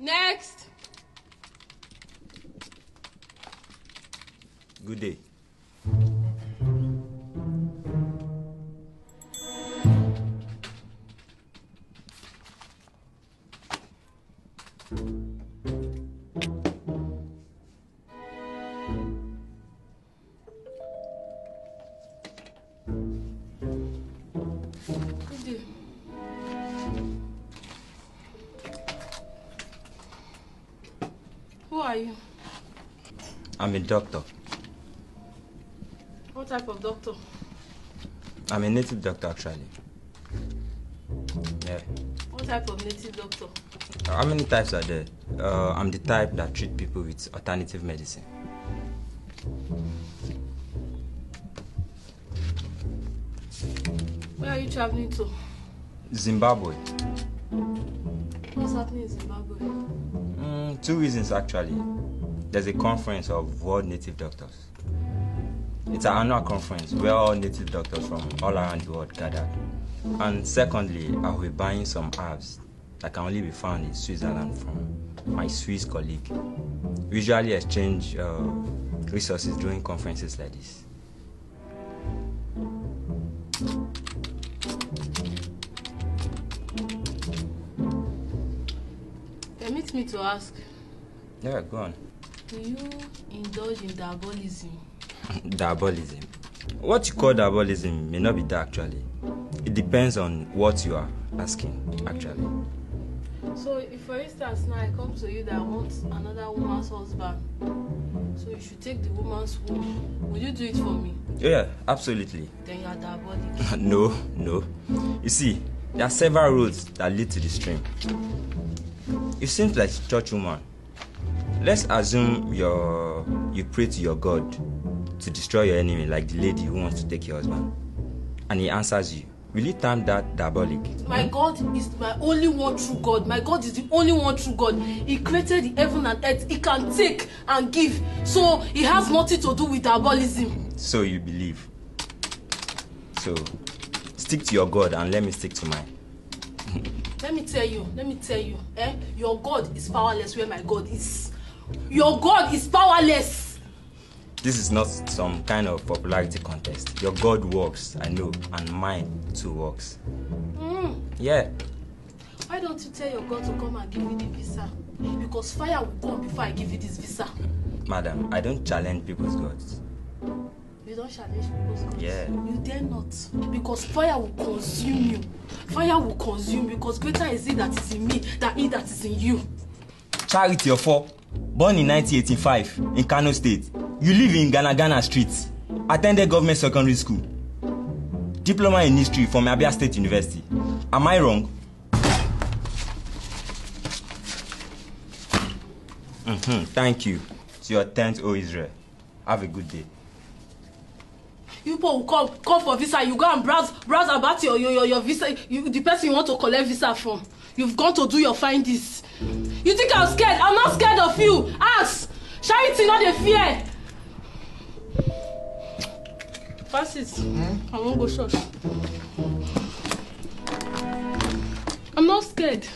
Next. Good day. Are you? I'm a doctor. What type of doctor? I'm a native doctor, actually. Yeah. What type of native doctor? How many types are there? Uh, I'm the type that treat people with alternative medicine. Where are you traveling to? Zimbabwe. What's happening in Zimbabwe? Two reasons, actually. There's a conference of world native doctors. It's an annual conference where all native doctors from all around the world gather. And secondly, I will be buying some herbs that can only be found in Switzerland from my Swiss colleague. We usually exchange uh, resources during conferences like this. Me to ask, Yeah, go on. do you indulge in diabolism? Diabolism. What you call diabolism may not be that actually. It depends on what you are asking, actually. So, if for instance now I come to you that I want another woman's husband, so you should take the woman's womb, will you do it for me? Yeah, absolutely. Then you are diabolic. no, no. You see, there are several roads that lead to the stream. You seem like a church woman. Let's assume your you pray to your God to destroy your enemy, like the lady who wants to take your husband, and he answers you. Will you term that diabolic? My God is my only one true God. My God is the only one true God. He created the heaven and earth. He can take and give. So he has nothing to do with diabolism. So you believe. So stick to your God and let me stick to mine. Let me tell you, let me tell you, eh? Your God is powerless where my God is. Your God is powerless. This is not some kind of popularity contest. Your God works, I know, and mine too works. Mm. Yeah. Why don't you tell your God to come and give you the visa? Because fire will come before I give you this visa. Madam, I don't challenge people's gods. Don't challenge people's gods. Yeah. You dare not. Because fire will consume you. Fire will consume because greater is he that is in me than he that is in you. Charity Ofo, born in 1985 in Kano State. You live in Ghana Ghana Street. Attended government secondary school. Diploma in history from Abia State University. Am I wrong? Mm-hmm. Thank you. To your 10th, O Israel. Have a good day. You people will come come for visa. You go and browse browse about your your your, your visa. You, the person you want to collect visa from. You've gone to do your findings. You think I'm scared? I'm not scared of you. Ask. Charity, not a fear. Pass it. I won't go church. I'm not scared.